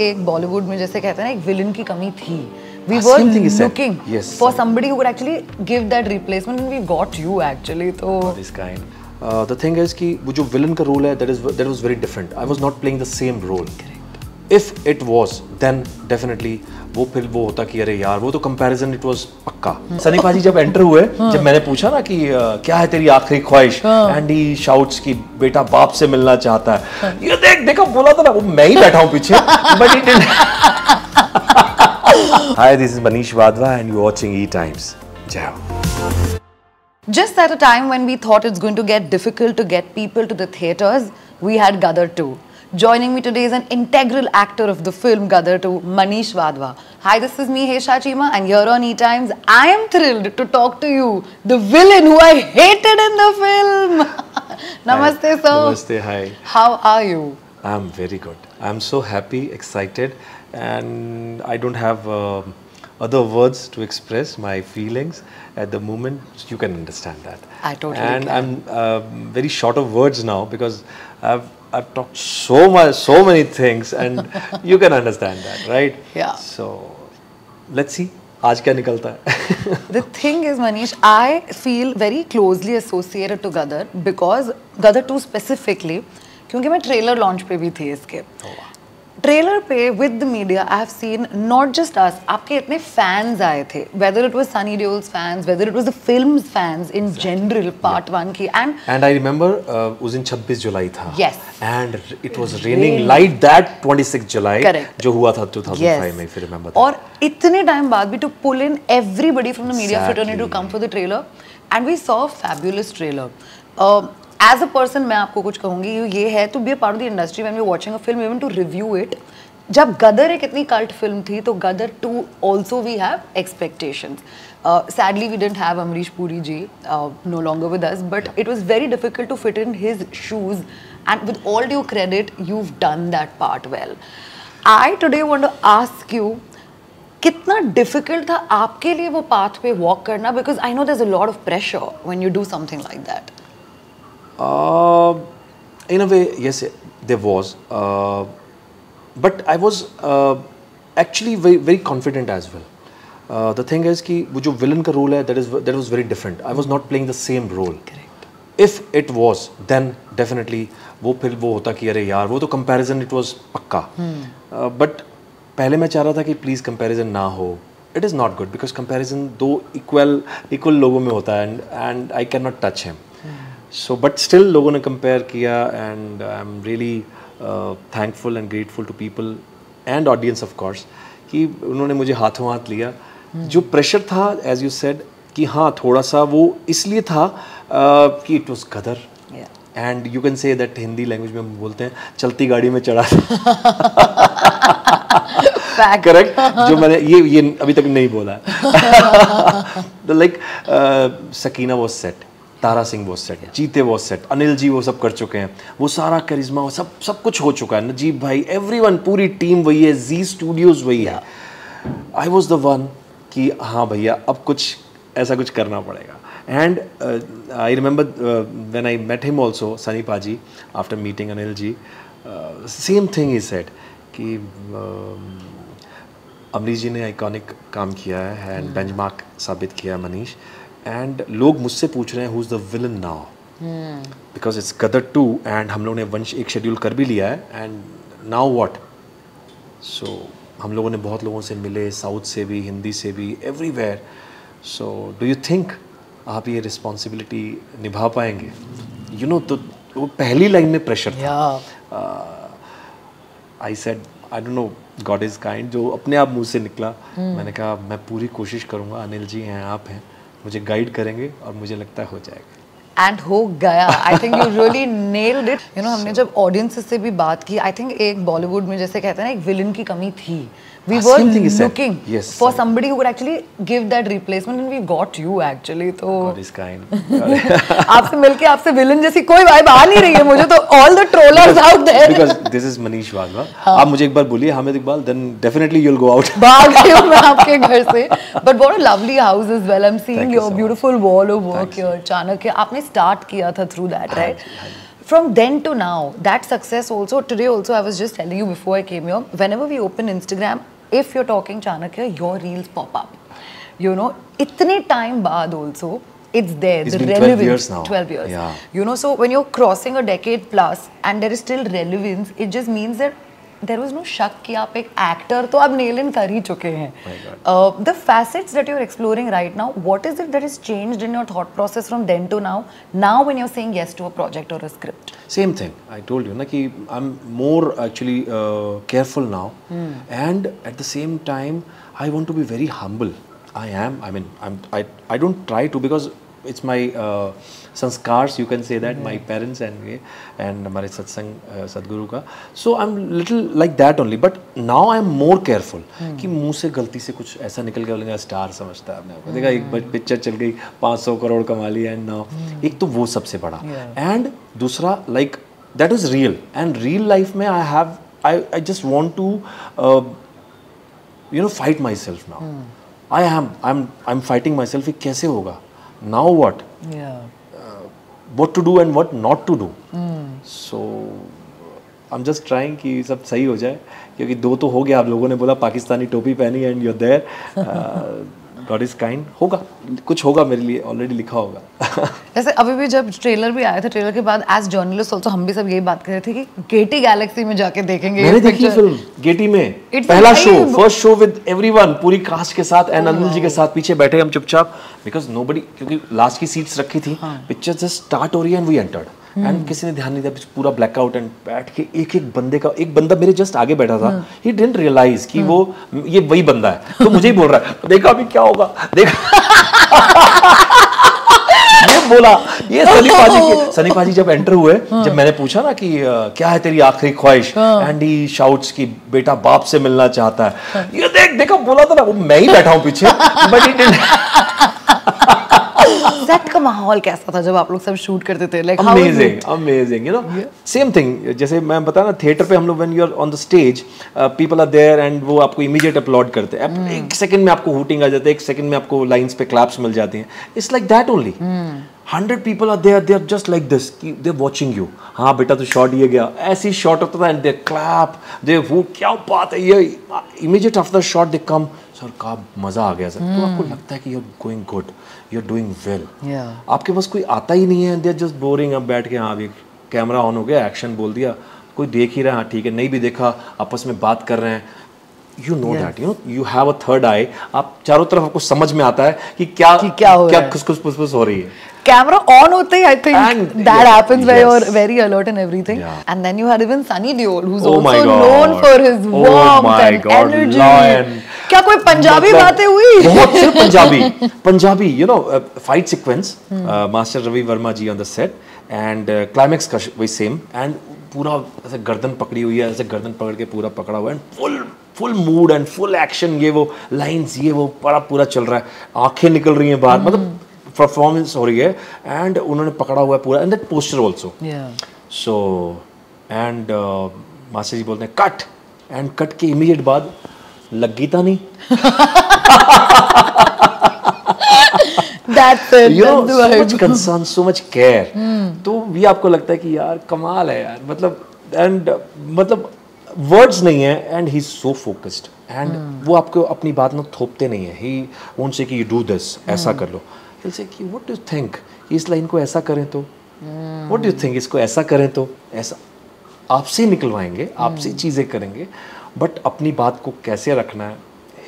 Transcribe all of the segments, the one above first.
एक बॉलीवुड में जैसे कहते हैं ना एक विलन की कमी थी we Ah, were looking Yes. for somebody who could actually give that replacement and we got you actually तो this kind. Uh, the thing is कि वो जो villain का role है that is that was very different. I was not playing the same role. If it was, then definitely वो फिर वो होता कि अरे यार वो तो comparison it was पक्का सनी पाजी जब एंटर हुए जब मैंने पूछा ना कि uh, क्या है तेरी आखिरी ख्वाहिश एंड ही शाउट्स कि बेटा बाप से मिलना चाहता है ये देख देखा बोला था ना वो मैं ही बैठा हूँ पीछे but it Hi, this is Manish Wadhwa and you're watching E Times. Jai Ho. Just at a time when we thought it's going to get difficult to get people to the theatres, we had Gadar 2. Joining me today is an integral actor of the film Gadar 2, Manish Wadhwa. Hi, this is me, Hesha Chima, and here on E Times, I am thrilled to talk to you, the villain who I hated in the film. Namaste, sir. Namaste, hi. How are you? I'm very good. I'm so happy, excited, and I don't have uh, other words to express my feelings at the moment. You can understand that. I totally And can. I'm uh, very short of words now because I've I've talked so much, so many things, and you can understand that, right? Yeah. So let's see. आज क्या निकलता है The thing is, Manish, I feel very closely associated to Gadar because Gadar 2 specifically, क्योंकि मैं trailer launch पे भी थी इसके trailer पे with the media I have seen not just us आपके इतने फैंस आए थे whether it was Sunny Deol's fans whether it was the films fans in general part 1 की एंड I remember uh, उस दिन 26 जुलाई था Yes. and it was raining like that 26 July Correct. जो हुआ था 2005 Yes. में remember that. और इतने टाइम बाद भी to pull in everybody from the media fraternity to Exactly. come for the trailer and we saw a as a person मैं आपको कुछ कहूँगी, ये है to be a part of the industry when you watching a film even to review it जब गदर एक इतनी cult film थी तो Gadar two also we have expectation sadly we didn't have Amrish Puri ji no longer with us but it was very difficult to fit in his shoes and with all you credit you done that part well I today want ask you कितना difficult था आपके लिए वो path पे walk करना? Because I know there a lot of pressure when you do something like that Uh, in a way, yes, there was. Uh, but I was uh, actually very, very confident as well. Uh, the thing is कि वो जो villain का role है that is that was very different. I was not playing the same role. Correct. If it was, then definitely वो फिर वो होता कि अरे यार वो तो comparison it was पक्का. Uh, but पहले मैं चाह रहा था कि प्लीज़ comparison ना हो. It is not good because comparison दो equal equal लोगों में होता है and and I cannot touch him. So but still लोगों ने कंपेयर किया and I am really thankful and grateful to people and audience of course कि उन्होंने मुझे हाथों हाथ लिया। जो प्रेशर था एज यू सेड कि हाँ थोड़ा सा वो इसलिए था uh, कि it was Gadar. And you can say that Hindi language में हम बोलते हैं चलती गाड़ी में चढ़ा करेक्ट जो मैंने ये ये अभी तक नहीं बोला। Like Sakina was set Tara Singh was set Jeete वो सेट अनिल जी वो सब कर चुके हैं। वो सारा करिश्मा वो सब सब कुछ हो चुका है। नजीब भाई एवरीवन पूरी टीम वही है जी स्टूडियोज वही है। आई वॉज़ द वन कि हाँ भैया अब कुछ ऐसा कुछ करना पड़ेगा। And I remember when I met him also Sunny Paaji after meeting Anil ji same thing is set कि uh, अमरीश जी ने आइकॉनिक काम किया है। एंड बेंचमार्क साबित किया है मनीष। एंड लोग मुझसे पूछ रहे हैं who is the villain now because it's Gadar two and हम लोगों ने वंश एक शेड्यूल कर भी लिया है एंड नाउ वॉट सो हम लोगों ने बहुत लोगों से मिले साउथ से भी हिंदी से भी everywhere so do you think आप ये रिस्पॉन्सिबिलिटी निभा पाएँगे? यू नो तो वो पहली लाइन में प्रेशर था। I said I don't know God is kind जो अपने आप मुँह से निकला मैंने कहा मैं पूरी कोशिश करूँगा अनिल जी हैं आप हैं. मुझे गाइड करेंगे और मुझे लगता है हो जाएगा। एंड हो गया। I think you really nailed it you know हमने जब ऑडियंस से भी बात की आई थिंक एक बॉलीवुड में जैसे कहते हैं ना एक विलन की कमी थी। Is said. Looking Yes, for sir. Somebody who could actually give that replacement and we got you actually तो गॉड इज़ काइंड आपसे मिलके आपसे विलन जैसी कोई वाइब आ नहीं रही है मुझे तो all the trollers out there because this is Manish Wadhwa आप मुझे एक बार बोलिए Hamid Iqbal then definitely you will go out भाग गई हूँ मैं आपके घर से। But what a lovely house is well I am seeing Thank you your so much. Beautiful wall of work Thanks. Your Chanakya आपने start kiya tha through that, right? From then to now, that success also, today also, I was just telling you before I came here, whenever we open Instagram, if you're talking Chanakya, your reels pop up. You know, itne time baad also, it's there. It's been relevance. 12 years now. 12 years. Yeah. You know, so when you're crossing a decade plus and there is still relevance, it just means that there was no शक कि आप एक actor तो आप nail in कर ही चुके हैं. Uh, the facets that you're exploring right now, what is it that has changed in your thought process from then to now? Now when you're saying yes to a project or a script. Same thing I told you ना कि I am more actually careful now and at the same time I want to be very humble I am I mean I I don't try to because it's my संस्कार्स you can say that my parents and ये and हमारे सत्संग uh, सदगुरु का। So I am little like that only but now I am more careful कि मुँह से गलती से कुछ ऐसा निकल गया बोलेंगे स्टार समझता है अपने आप को। देखा एक पिक्चर चल गई 500 करोड़ कमा ली एंड नाउ एक तो वो सबसे बड़ा। एंड दूसरा like that is real and real life में I have I I just want to you know fight myself now I am I am I am fighting myself कैसे होगा? Now what Yeah. what to do and what not to do. So am just trying कि सब सही हो जाए क्योंकि दो तो हो गया आप लोगों ने बोला पाकिस्तानी टोपी पहनी and you're there God is kind होगा। कुछ होगा मेरे लिए ऑलरेडी लिखा होगा। जैसे अभी भी जब ट्रेलर भी आया था ट्रेलर के बाद एज जर्नलिस्ट ऑल्सो हम भी सब यही बात कर रहे थे कि गेटी गैलेक्सी में जाके देखेंगे मैंने देखी फ़िल्म गेटी में। It's पहला show first show with everyone पूरी कास्ट के साथ एंड अनिल जी के साथ पीछे बैठे हम चुपचाप बिकॉज़ नोबडी क्योंकि लास्ट की सीट्स रखी थी पिक्चर जस्ट स्टार्ट हो रही है एंड वी एंटर्ड एंड किसी ने ध्यान नहीं दिया पूरा ब्लैकआउट एंड बैठ के एक एक बंदे का एक बंदा मेरे जस्ट आगे बैठा था। ही। डिडंट रियलाइज़ कि वो ये वही बंदा है। तो मुझे ही बोल रहा है देखा अभी क्या होगा देखा ये बोला ये सनी पाजी के सनी पाजी जब एंटर हुए जब मैंने पूछा ना कि अ, क्या है तेरी आखिरी ख्वाहिश? एंड ही शाउट्स कि बेटा बाप से मिलना चाहता है। ये देख देखा बोला था ना वो मैं ही बैठा हूँ पीछे बट ही सेट का माहौल कैसा था जब आप लोग सब शूट करते थे? Like amazing amazing you know same thing जैसे मैं बता ना थिएटर पे हम लोग when you are on the stage people are there and वो आपको इमीडिएट अपलोड करते हैं। अब एक सेकंड में आपको हुटिंग आ जाती है एक सेकंड में आपको लाइंस पे क्लैप्स मिल जाती हैं। It's like that only hundred people are there they are just like this कि दे वाचिंग यू हाँ बेटा तो शॉट ये गया। ऐसी शॉट होता था एंड दे क्लैप दे वो क्या बात है ये immediate after shot they come sir का मज़ा आ गया सर। तो आपको लगता है कि you are going good you are doing well आपके पास कोई आता ही नहीं है दे आर जस्ट बोरिंग अब बैठ के हाँ अभी कैमरा ऑन हो गया एक्शन बोल दिया। कोई देख ही रहा है हाँ ठीक है नहीं भी देखा आपस में बात कर रहे हैं। You know that you know you have a third eye आप चारों तरफ़ आपको समझ में आता है कि क्या कि क्या हो क्या रहा है। खुसखुस फुसफुस हो रही है। Camera on होते ही I think And- that yeah, happens where yes. you're very alert and everything. Yeah. And then you had even Sunny Deol, who's Oh my also God. known क्या कोई पंजाबी मतलब बातें हुई? बहुत सिर्फ़ Punjabi. Punjabi you know fight sequence master Ravi Verma ji on the set and climax का वही same and पूरा ऐसे गर्दन पकड़ी हुई है ऐसे गर्दन पकड़ के पूरा पकड़ा हुआ है and full full mood and full action ये वो लाइंस ये वो बड़ा पूरा चल रहा है। आँखें निकल रही हैं बाहर मतलब परफॉर्मेंस हो रही है एंड उन्होंने पकड़ा हुआ है पूरा and that poster also. So and master ji बोलते हैं कट एंड कट के इमीडिएट बाद लग था नहीं। That's it. नो सो तो भी आपको लगता है कि यार कमाल है यार। मतलब एंड मतलब वर्ड्स नहीं है and he so focused and वो आपको अपनी बात में थोपते नहीं है। ही वोंट से कि यू डू दिस ऐसा कर लो। से कि व्हाट डू थिंक इस लाइन को ऐसा करें तो? व्हाट डू थिंक इसको ऐसा करें तो? ऐसा। आपसे निकलवाएँगे आपसे ही चीज़ें करेंगे बट अपनी बात को कैसे रखना है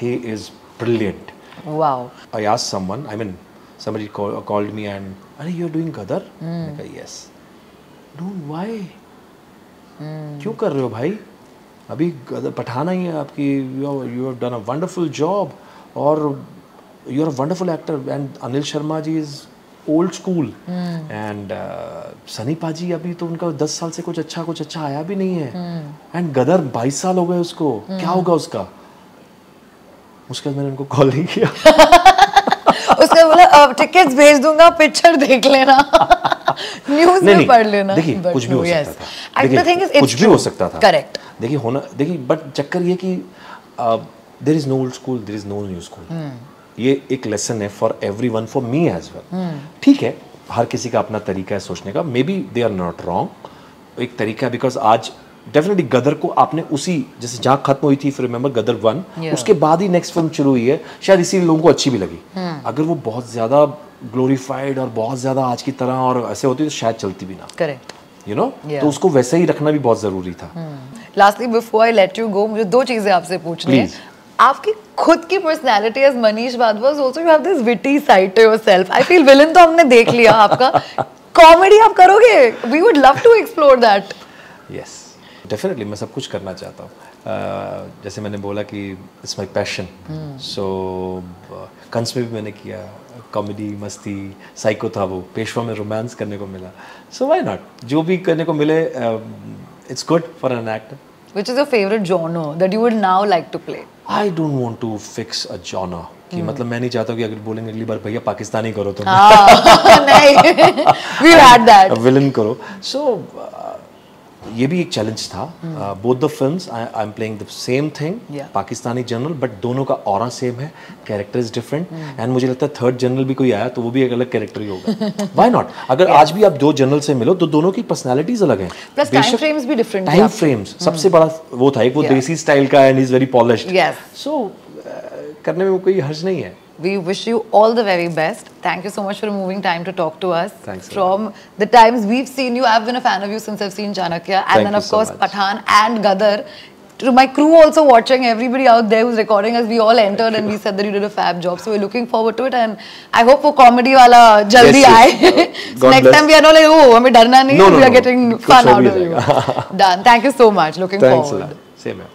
he is brilliant Wow. I asked someone, I mean, somebody call, called me and, Are you're doing Gadar? मैंने कहा, yes. No, why? क्यों कर रहे हो भाई अभी गदर पठाना ही है आपकी you you have done a wonderful job और you are a wonderful actor and Anil Sharma ji is old school and Sunny paaji अभी तो उनका दस साल से कुछ अच्छा कुछ अच्छा आया भी नहीं है। And hmm. गदर बाईस साल हो गए उसको। hmm. क्या होगा उसका? उसके बाद मैंने उनको कॉल नहीं किया। उसने बोला अब टिकट्स भेज दूँगा पिक्चर देख लेना। न्यूज़ में पढ़ लेना। देखिए कुछ भी हो सकता था। देखिए कुछ भी हो सकता था। Correct. देखिए होना देखिए बट चक्कर ये कि there is no old school there is no new school ये एक लेसन है for everyone for me as well ठीक है हर किसी का अपना तरीका है सोचने का। Maybe they are not wrong एक तरीका है बिकॉज़ आज डेफिनेटली गदर को आपने उसी जैसे जहाँ खत्म हुई थी फिर रिमेंबर गदर वन। Yeah. उसके बाद ही नेक्स्ट फ़िल्म शुरू हुई है। शायद इसीलिए लोगों को अच्छी भी लगी। Hmm. अगर वो बहुत ज़्यादा ग्लोरीफाइड और बहुत ज़्यादा आज की तरह और ऐसे होती तो शायद चलती भी ना। करेक्ट यू नो तो उसको वैसे ही रखना भी बहुत ज़रूरी था। Lastly before I let you go मुझे दो चीज़ें आपसे पूछनी है. आपकी खुद की personality as Manish बादवाज also you have this witty side to yourself I feel villain तो हमने देख लिया आपका। कॉमेडी आप करोगे? We would love to explore that yes definitely मैं सब कुछ करना चाहता हूँ। uh, जैसे मैंने बोला कि it's my passion so Kans में भी मैंने किया। कॉमेडी मस्ती साइको था वो। पेशवा में रोमांस करने को मिला। सो वाई नॉट जो भी करने को मिले it's good for an actor which is your favorite genre that you would now like to play? I don't want to fix a genre कि मतलब मैं नहीं चाहता कि अगर बोलेंगे अगली बार भैया पाकिस्तानी करो तो हाँ नहीं। वी हैड दैट विलन करो। सो ये भी एक चैलेंज था। Both the films I am playing the same thing Pakistani general but दोनों का और सेम है कैरेक्टर इज़ डिफरेंट एंड मुझे लगता है थर्ड जनरल भी कोई आया तो वो भी एक अलग कैरेक्टर ही होगा। वाई नॉट अगर yeah. आज भी आप दो जनरल से मिलो तो दोनों की पर्सनैलिटीज अलग हैं। भी टाइम। फ्रेम्स सबसे बड़ा वो था एक वो Yeah. देसी स्टाइल का and is very polished so करने में कोई हर्ज नहीं है। We wish you all the very best. Thank you so much for moving time to talk to us. Thanks. From the times we've seen you, I've been a fan of you since I've seen Janakya. And Thank then, of course, so Pathan and Gadar. To my crew also watching, everybody out there who's recording us, we all entered and we said that you did a fab job. So we're looking forward to it. And I hope for comedy wala jaldi yes, so next bless. time we are not like, oh, darna nahi. No, no, we are no. getting fun out of you. Done. Thank you so much. Looking Thanks forward. Same here.